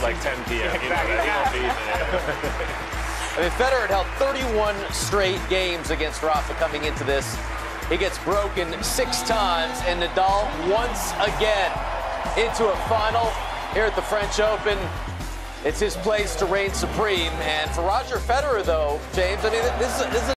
at like 10 p.m. You know that. he'll. I mean, Federer had held 31 straight games against Rafa coming into this. He gets broken six times, and Nadal once again into a final here at the French Open. It's his place to reign supreme. And for Roger Federer, though, James, I mean, this is, this is